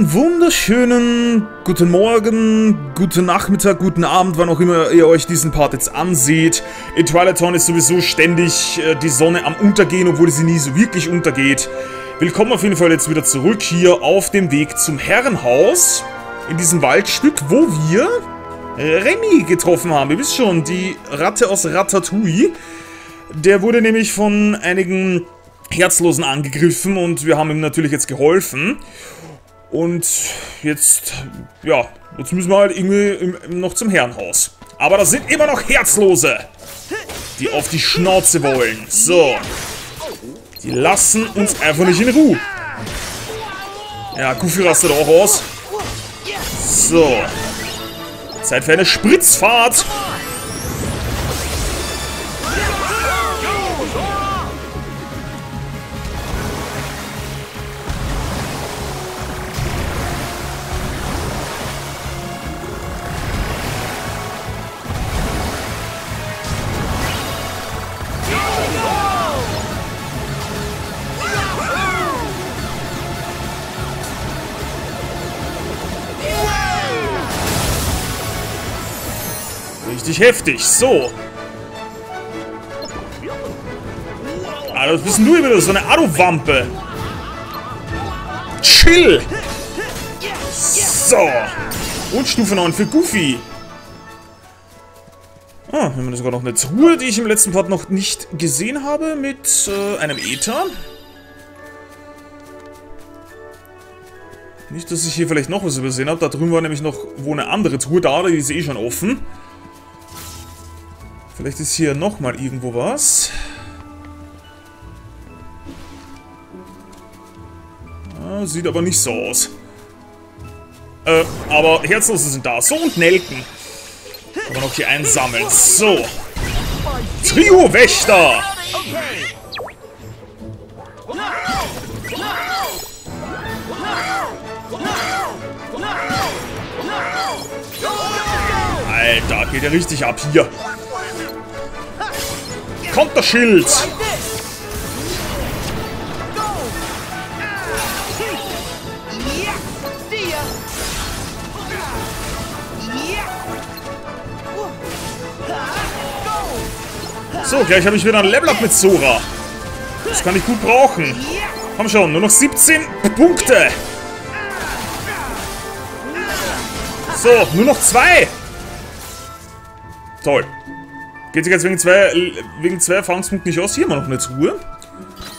Einen wunderschönen guten Morgen, guten Nachmittag, guten Abend, wann auch immer ihr euch diesen Part jetzt ansieht. In Twilight Town ist sowieso ständig äh, die Sonne am Untergehen, obwohl sie nie so wirklich untergeht. Willkommen auf jeden Fall jetzt wieder zurück hier auf dem Weg zum Herrenhaus. In diesem Waldstück, wo wir äh, Remy getroffen haben. Ihr wisst schon, die Ratte aus Ratatouille. Der wurde nämlich von einigen Herzlosen angegriffen und wir haben ihm natürlich jetzt geholfen. Und jetzt, ja, jetzt müssen wir halt irgendwie noch zum Herrenhaus. Aber da sind immer noch Herzlose, die auf die Schnauze wollen. So. Die lassen uns einfach nicht in Ruhe. Ja, Goofy rastet auch aus. So. Zeit für eine Spritzfahrt. Heftig. So. Alter, was bist denn du hier wieder? So eine Alu-Wampe. Chill. So. Und Stufe 9 für Goofy. Ah, wir haben sogar noch eine Truhe, die ich im letzten Part noch nicht gesehen habe, mit äh, einem Ether. Nicht, dass ich hier vielleicht noch was übersehen habe. Da drüben war nämlich noch wo eine andere Truhe da, die ist eh schon offen. Vielleicht ist hier nochmal irgendwo was. Ah, sieht aber nicht so aus. Äh, aber Herzlose sind da. So, und Nelken. Kann man noch hier einsammeln. So. Trio-Wächter! Alter, geht ja richtig ab hier. Konterschild! So, gleich habe ich wieder ein Level-Up mit Sora. Das kann ich gut brauchen. Komm schon, nur noch 17 Punkte. So, nur noch zwei. Toll. Geht sich jetzt wegen zwei, wegen zwei Erfahrungspunkten nicht aus. Hier wir noch eine Truhe.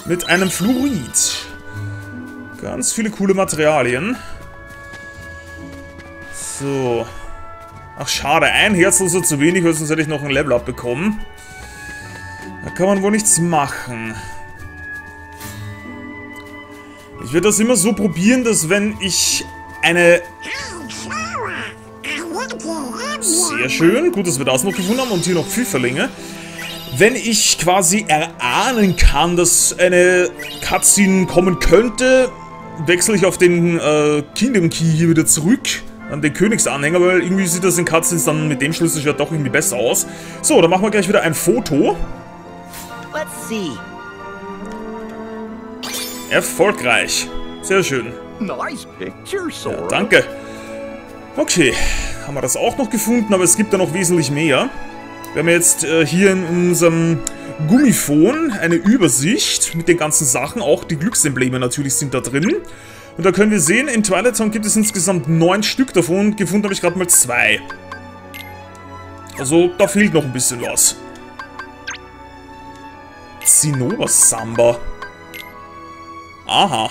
Mit einem Fluorid. Ganz viele coole Materialien. So. Ach, schade. Ein Herzloser zu wenig, weil sonst hätte ich noch ein Level-Up bekommen. Da kann man wohl nichts machen. Ich werde das immer so probieren, dass wenn ich eine sehr schön. Gut, dass wir das noch gefunden haben und hier noch Pfifferlinge. Wenn ich quasi erahnen kann, dass eine Cutscene kommen könnte, wechsle ich auf den äh, Kingdom Key hier wieder zurück. An den Königsanhänger, weil irgendwie sieht das in Cutscenes dann mit dem Schlüssel ja doch irgendwie besser aus. So, dann machen wir gleich wieder ein Foto. Let's see. Erfolgreich. Sehr schön. Nice picture, Sora. Ja, danke. Okay, haben wir das auch noch gefunden, aber es gibt da noch wesentlich mehr. Wir haben jetzt äh, hier in unserem Gummifon eine Übersicht mit den ganzen Sachen. Auch die Glücksembleme natürlich sind da drin. Und da können wir sehen, in Twilight Zone gibt es insgesamt neun Stück davon. Gefunden habe ich gerade mal zwei. Also, da fehlt noch ein bisschen was. Zinnober Samba. Aha.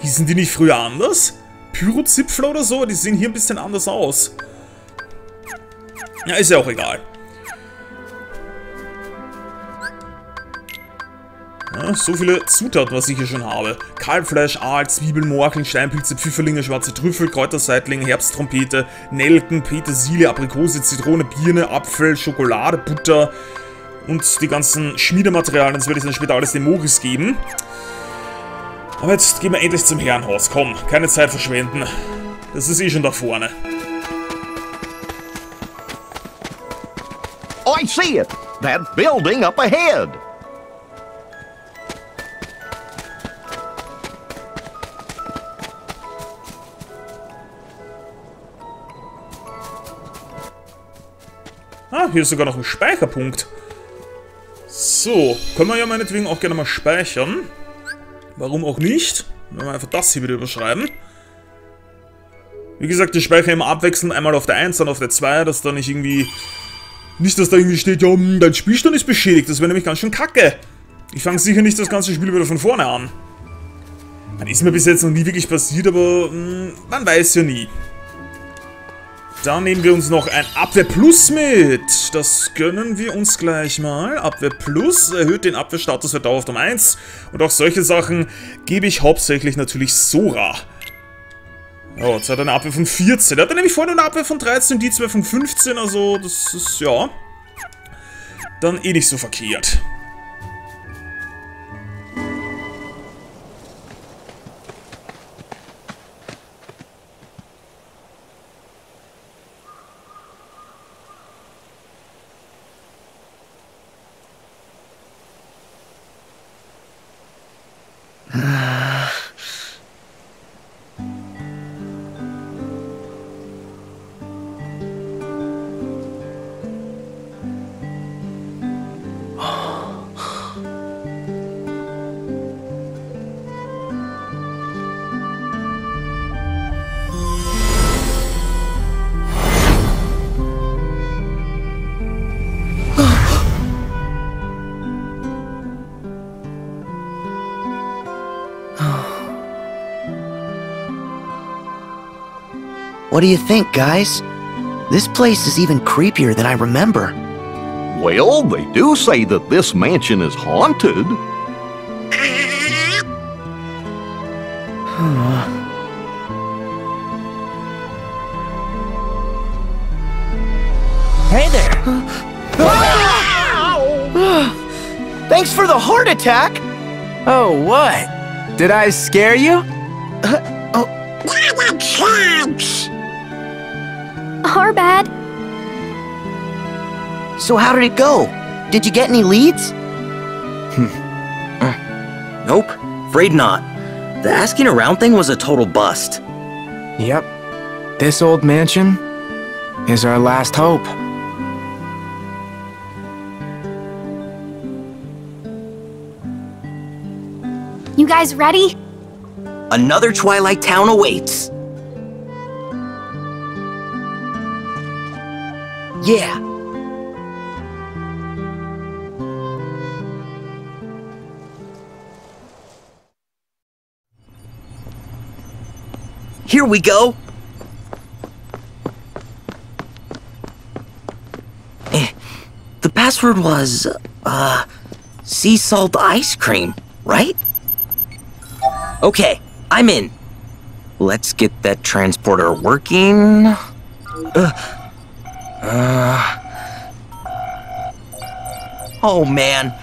Hießen die nicht früher anders? Pyrozipfler oder so, die sehen hier ein bisschen anders aus. Ja, ist ja auch egal. Ja, so viele Zutaten, was ich hier schon habe. Kalbfleisch, Aal, Zwiebeln, Morcheln, Steinpilze, Pfifferlinge, schwarze Trüffel, Kräuterseitlinge, Herbsttrompete, Nelken, Petersilie, Aprikose, Zitrone, Birne, Apfel, Schokolade, Butter und die ganzen Schmiedematerialien. Das werde ich dann später alles dem Moris geben. Aber jetzt gehen wir endlich zum Herrenhaus. Komm, keine Zeit verschwenden. Das ist eh schon da vorne. I see it. That building up ahead. Ah, hier ist sogar noch ein Speicherpunkt. So, können wir ja meinetwegen auch gerne mal speichern. Warum auch nicht? Wenn wir einfach das hier wieder überschreiben. Wie gesagt, ich speichere immer abwechselnd, einmal auf der 1, dann auf der 2, dass da nicht irgendwie... Nicht, dass da irgendwie steht, ja, hm, dein Spielstand ist beschädigt. Das wäre nämlich ganz schön kacke. Ich fange sicher nicht das ganze Spiel wieder von vorne an. Das ist mir bis jetzt noch nie wirklich passiert, aber mh, hm, man weiß ja nie. Dann nehmen wir uns noch ein Abwehr Plus mit. Das gönnen wir uns gleich mal. Abwehr Plus erhöht den Abwehrstatus dauerhaft um 1. Und auch solche Sachen gebe ich hauptsächlich natürlich Sora. Oh, jetzt hat er eine Abwehr von 14. Der hatte nämlich vorhin eine Abwehr von 13 die zwei von 15. Also, das ist, ja... Dann eh nicht so verkehrt. What do you think, guys? This place is even creepier than I remember. Well, they do say that this mansion is haunted. hey there! Thanks for the heart attack! Oh, what? Did I scare you? Uh, oh. Our bad. So how did it go? Did you get any leads? Hmm. Uh, nope, afraid not. The asking around thing was a total bust. Yep. This old mansion is our last hope. You guys ready? Another Twilight Town awaits. Yeah. Here we go. Eh, the password was, uh, sea salt ice cream, right? Okay, I'm in. Let's get that transporter working. Uh, uh. Oh man,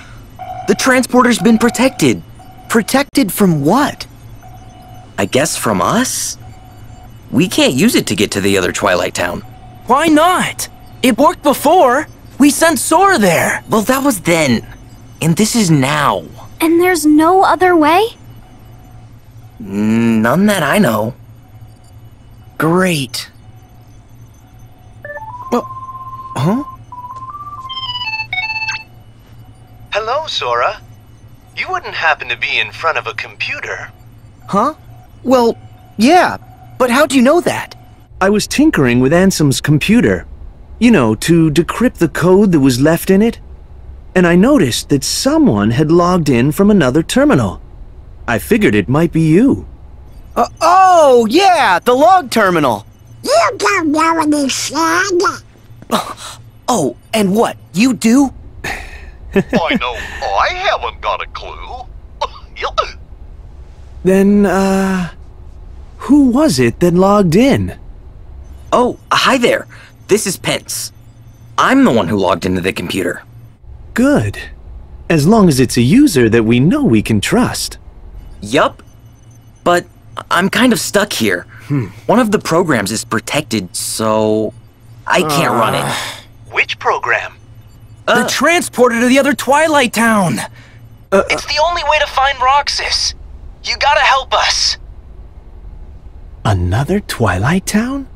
the transporter's been protected. Protected from what? I guess from us? We can't use it to get to the other Twilight Town. Why not? It worked before. We sent Sora there. Well, that was then. And this is now. And there's no other way? None that I know. Great. Sora. You wouldn't happen to be in front of a computer. Huh? Well, yeah, but how do you know that? I was tinkering with Ansem's computer. You know, to decrypt the code that was left in it. And I noticed that someone had logged in from another terminal. I figured it might be you. Uh, oh, yeah, the log terminal. You don't know anything. Oh, and what? You do? I know I haven't got a clue. Then, uh... Who was it that logged in? Oh, hi there. This is Pence. I'm the one who logged into the computer. Good. As long as it's a user that we know we can trust. Yup. But I'm kind of stuck here. Hmm. One of the programs is protected, so I can't run it. Which program? Uh, the transporter to the other Twilight Town. It's the only way to find Roxas. You gotta help us. Another Twilight Town?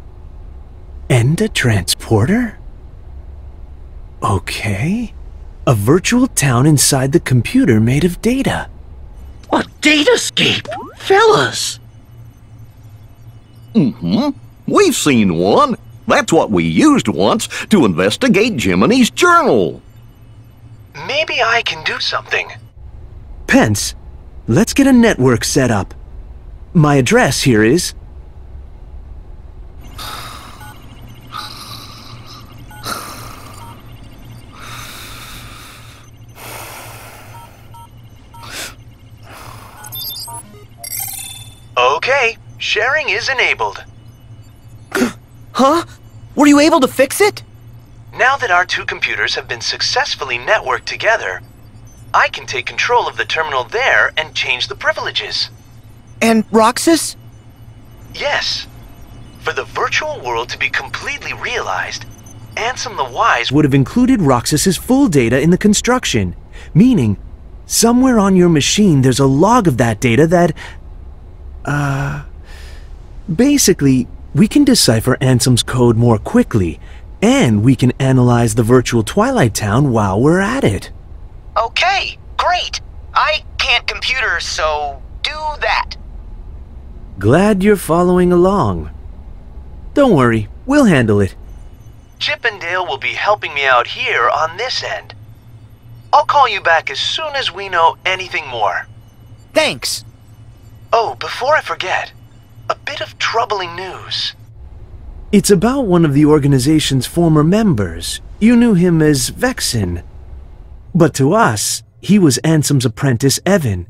And a transporter? Okay. A virtual town inside the computer made of data. A datascape, fellas. Mm-hmm. We've seen one. That's what we used once to investigate Jiminy's journal. Maybe I can do something. Pence, let's get a network set up. My address here is. Okay, sharing is enabled. Huh? Were you able to fix it? Now that our two computers have been successfully networked together, I can take control of the terminal there and change the privileges. And Roxas? Yes. For the virtual world to be completely realized, Ansem the Wise would have included Roxas's full data in the construction, meaning somewhere on your machine there's a log of that data that. Uh. Basically, we can decipher Ansem's code more quickly, and we can analyze the virtual Twilight Town while we're at it. Okay, great. I can't computer, so do that. Glad you're following along. Don't worry, we'll handle it. Chip and Dale will be helping me out here on this end. I'll call you back as soon as we know anything more. Thanks. Oh, before I forget, a bit of troubling news. It's about one of the organization's former members. You knew him as Vexen. But to us, he was Ansem's apprentice, Even.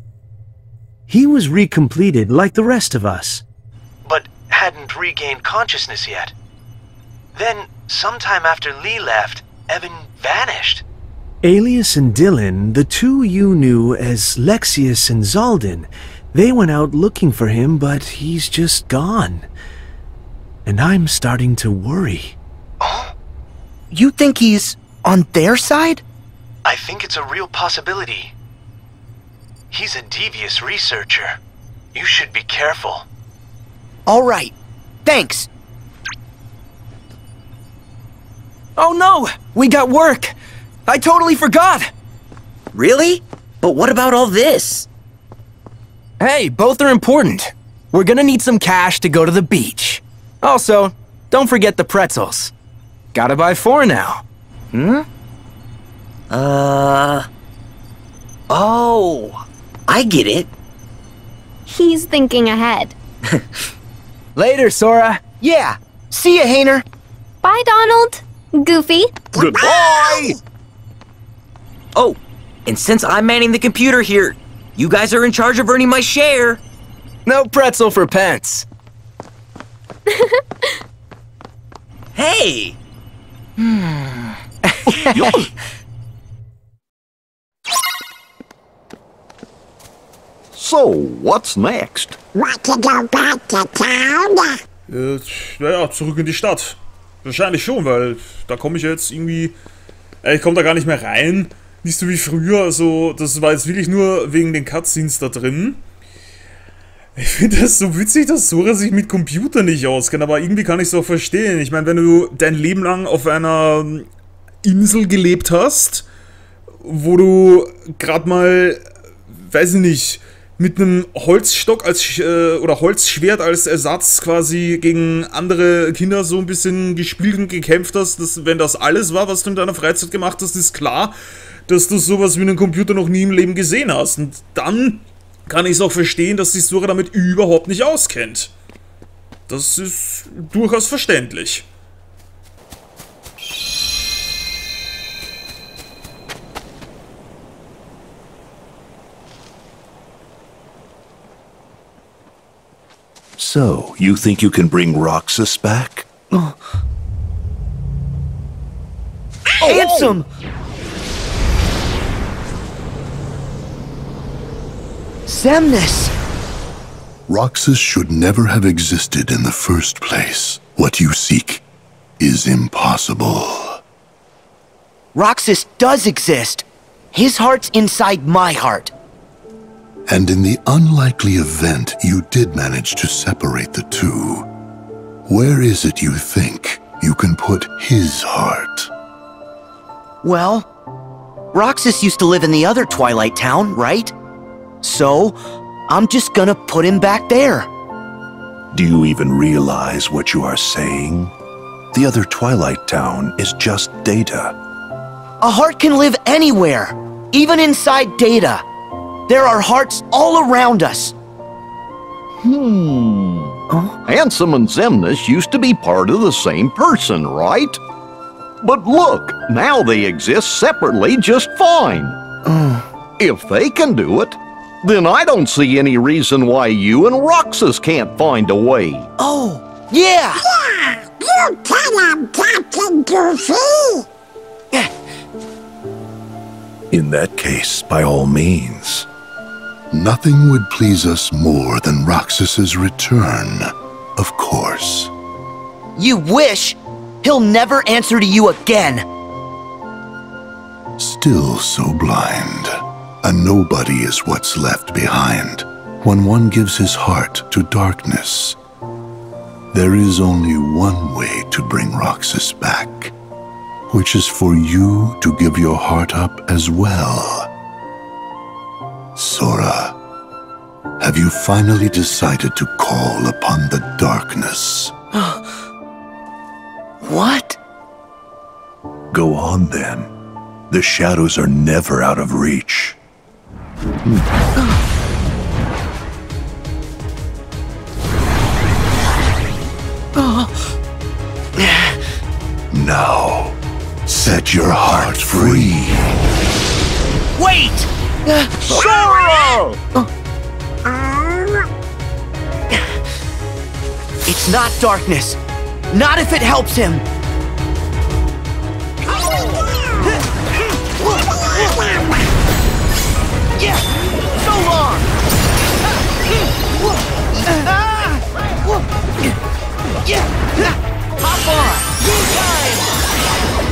He was recompleted like the rest of us. But hadn't regained consciousness yet. Then, sometime after Lee left, Even vanished. Aeleus and Dilan, the two you knew as Lexaeus and Xaldin, they went out looking for him, but he's just gone. And I'm starting to worry. Oh? You think he's on their side? I think it's a real possibility. He's a devious researcher. You should be careful. All right. Thanks. Oh no! We got work! I totally forgot! Really? But what about all this? Hey, both are important. We're gonna need some cash to go to the beach. Also, don't forget the pretzels. Gotta buy four now. Hmm? Uh. Oh, I get it. He's thinking ahead. Later, Sora. Yeah. See ya, Hayner. Bye, Donald. Goofy. Goodbye! Oh, and since I'm manning the computer here, you guys are in charge of earning my share. No pretzel for Pence. Hey! So, what's next? Want to go back to town? Äh, naja, zurück in die Stadt. Wahrscheinlich schon, weil da komme ich jetzt irgendwie. Äh, ich komme da gar nicht mehr rein. Nicht so wie früher. Also, das war jetzt wirklich nur wegen den Cutscenes da drin. Ich finde das so witzig, dass Sora sich mit Computern nicht auskennt, aber irgendwie kann ich es auch verstehen. Ich meine, wenn du dein Leben lang auf einer Insel gelebt hast, wo du gerade mal, weiß ich nicht, mit einem Holzstock als äh, oder Holzschwert als Ersatz quasi gegen andere Kinder so ein bisschen gespielt und gekämpft hast, dass, wenn das alles war, was du in deiner Freizeit gemacht hast, ist klar, dass du sowas wie einen Computer noch nie im Leben gesehen hast. Und dann kann ich es auch verstehen, dass sich Sora damit überhaupt nicht auskennt. Das ist durchaus verständlich. So, you think you can bring Roxas back? Handsome! Xemnas! Roxas should never have existed in the first place. What you seek is impossible. Roxas does exist. His heart's inside my heart. And in the unlikely event you did manage to separate the two, where is it you think you can put his heart? Well, Roxas used to live in the other Twilight Town, right? So, I'm just gonna put him back there. Do you even realize what you are saying? The other Twilight Town is just data. A heart can live anywhere, even inside data. There are hearts all around us. Hmm. Ansem and Xemnas used to be part of the same person, right? But look, now they exist separately just fine. if they can do it, then I don't see any reason why you and Roxas can't find a way. Oh, yeah! Yeah, you tell him, Captain Goofy. In that case, by all means. Nothing would please us more than Roxas's return, of course. You wish? He'll never answer to you again. Still so blind. A nobody is what's left behind when one gives his heart to darkness. There is only one way to bring Roxas back, which is for you to give your heart up as well. Sora, have you finally decided to call upon the darkness? What? Go on then. The shadows are never out of reach. Now, set your heart free. Wait! Sora! It's not darkness. Not if it helps him. Yeah! So long! Hop on! Time!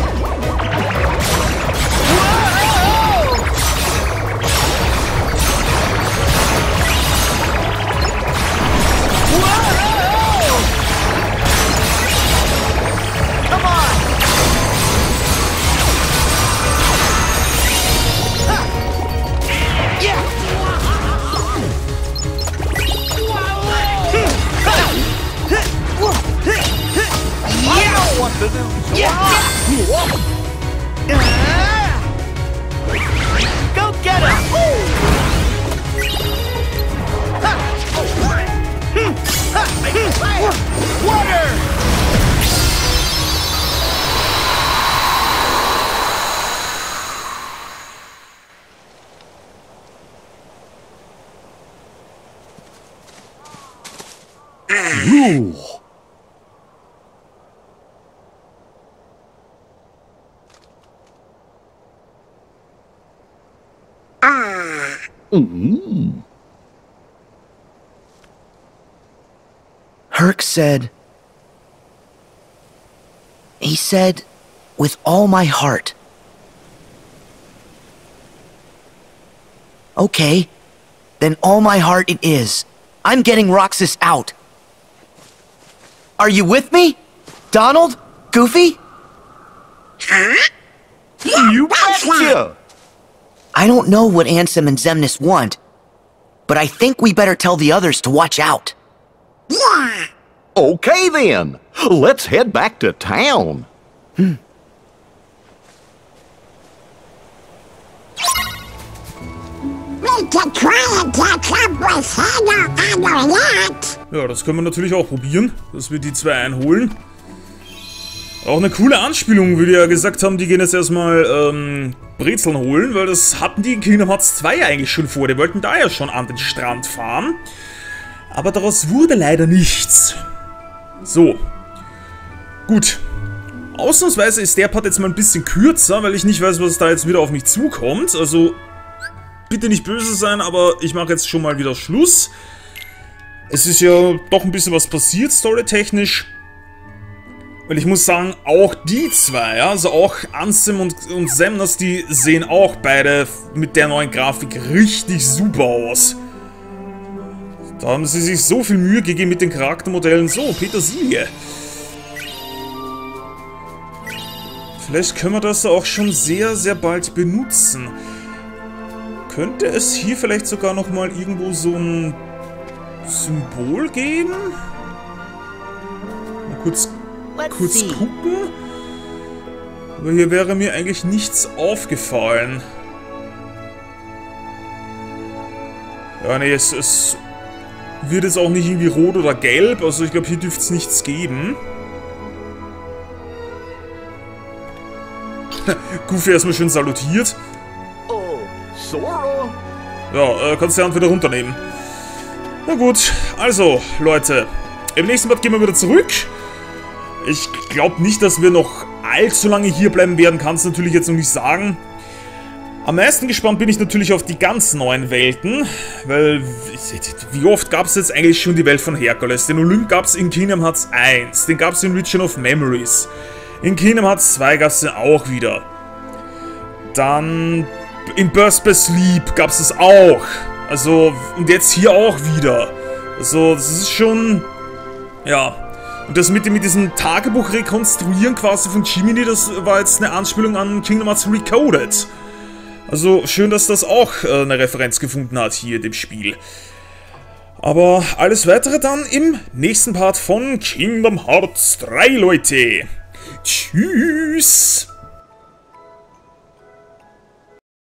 Ah. Mm-hmm. Herc said. He said, with all my heart. Okay, then all my heart it is. I'm getting Roxas out. Are you with me? Donald? Goofy? You betcha! I don't know what Ansem and Xemnas want, but I think we better tell the others to watch out. Okay then, let's head back to town. we Ja, das können wir natürlich auch probieren, dass wir die zwei einholen. Auch eine coole Anspielung, wie die ja gesagt haben, die gehen jetzt erstmal ähm, Brezeln holen, weil das hatten die in Kingdom Hearts 2 eigentlich schon vor. Die wollten da ja schon an den Strand fahren. Aber daraus wurde leider nichts. So. Gut. Ausnahmsweise ist der Part jetzt mal ein bisschen kürzer, weil ich nicht weiß, was da jetzt wieder auf mich zukommt. Also, bitte nicht böse sein, aber ich mache jetzt schon mal wieder Schluss. Es ist ja doch ein bisschen was passiert, storytechnisch. Weil ich muss sagen, auch die zwei, ja, also auch Ansem und, und Semnas, die sehen auch beide mit der neuen Grafik richtig super aus. Da haben sie sich so viel Mühe gegeben mit den Charaktermodellen. So, Petersilie. Vielleicht können wir das auch schon sehr, sehr bald benutzen. Könnte es hier vielleicht sogar nochmal irgendwo so ein Symbol geben? Mal kurz, kurz gucken. Aber hier wäre mir eigentlich nichts aufgefallen. Ja, nee, es, es wird jetzt auch nicht irgendwie rot oder gelb. Also ich glaube, hier dürfte es nichts geben. Goofy erstmal schön salutiert. Ja, äh, kannst du die Hand wieder runternehmen. Na gut, also, Leute. Im nächsten Part gehen wir wieder zurück. Ich glaube nicht, dass wir noch allzu lange hier bleiben werden, kann es natürlich jetzt noch nicht sagen. Am meisten gespannt bin ich natürlich auf die ganz neuen Welten, weil wie oft gab es jetzt eigentlich schon die Welt von Herkules? Den Olymp gab es in Kingdom Hearts 1, den gab es in Region of Memories. In Kingdom Hearts 2 gab es den auch wieder. Dann in Burst by Sleep gab es es auch. Also, und jetzt hier auch wieder. Also, das ist schon... Ja. Und das mit, mit diesem Tagebuch rekonstruieren quasi von Jiminy, das war jetzt eine Anspielung an Kingdom Hearts Recoded. Also, schön, dass das auch äh, eine Referenz gefunden hat hier dem Spiel. Aber alles weitere dann im nächsten Part von Kingdom Hearts 3, Leute. Tschüss!